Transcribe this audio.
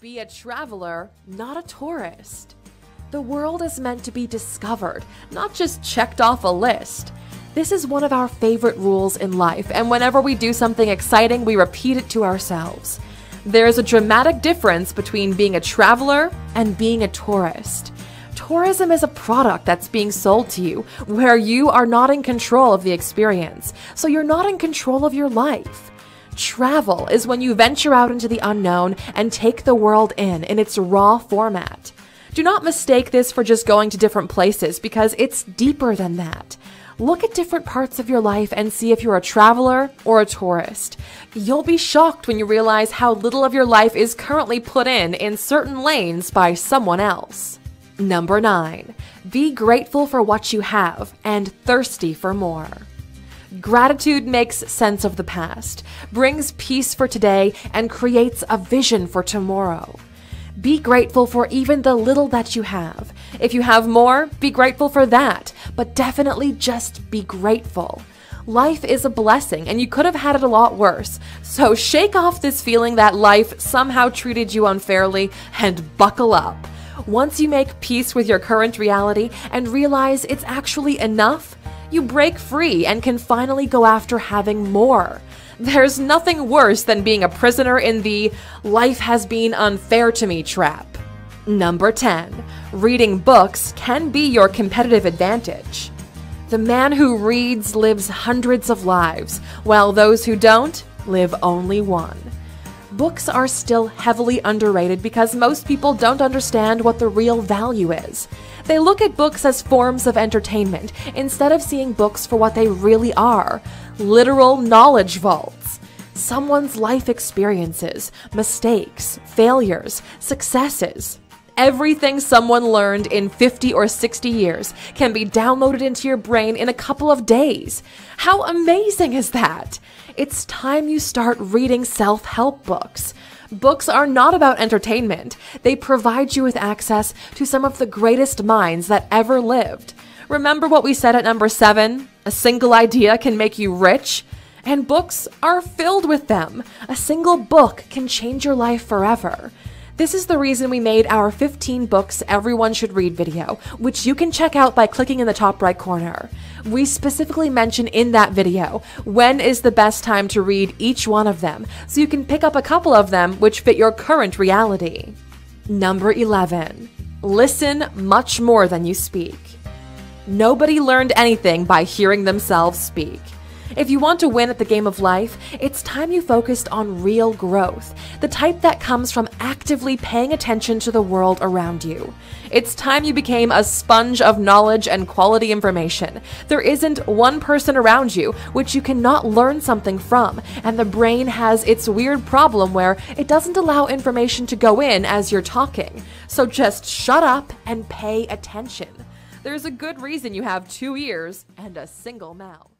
Be a traveler, not a tourist. The world is meant to be discovered, not just checked off a list. This is one of our favorite rules in life, and whenever we do something exciting, we repeat it to ourselves. There is a dramatic difference between being a traveler and being a tourist. Tourism is a product that's being sold to you where you are not in control of the experience, so you're not in control of your life. Travel is when you venture out into the unknown and take the world in in its raw format. Do not mistake this for just going to different places because it's deeper than that. Look at different parts of your life and see if you're a traveler or a tourist. You'll be shocked when you realize how little of your life is currently put in in certain lanes by someone else. Number 9. Be grateful for what you have and thirsty for more. Gratitude makes sense of the past, brings peace for today, and creates a vision for tomorrow. Be grateful for even the little that you have. If you have more, be grateful for that, but definitely just be grateful. Life is a blessing, and you could have had it a lot worse. So shake off this feeling that life somehow treated you unfairly and buckle up. Once you make peace with your current reality and realize it's actually enough, you break free and can finally go after having more. There's nothing worse than being a prisoner in the life has been unfair to me trap. Number 10. Reading books can be your competitive advantage. The man who reads lives hundreds of lives, while those who don't live only one. Books are still heavily underrated because most people don't understand what the real value is. They look at books as forms of entertainment instead of seeing books for what they really are literal knowledge vaults. Someone's life experiences, mistakes, failures, successes. Everything someone learned in 50 or 60 years can be downloaded into your brain in a couple of days. How amazing is that? It's time you start reading self help books. Books are not about entertainment, they provide you with access to some of the greatest minds that ever lived. Remember what we said at number seven? A single idea can make you rich? And books are filled with them. A single book can change your life forever. This is the reason we made our 15 books everyone should read video, which you can check out by clicking in the top right corner. We specifically mention in that video when is the best time to read each one of them, so you can pick up a couple of them which fit your current reality. Number 11. Listen much more than you speak. Nobody learned anything by hearing themselves speak. If you want to win at the game of life, it's time you focused on real growth, the type that comes from actively paying attention to the world around you. It's time you became a sponge of knowledge and quality information. There isn't one person around you which you cannot learn something from, and the brain has its weird problem where it doesn't allow information to go in as you're talking. So just shut up and pay attention. There's a good reason you have two ears and a single mouth.